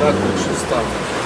так лучше ставлю.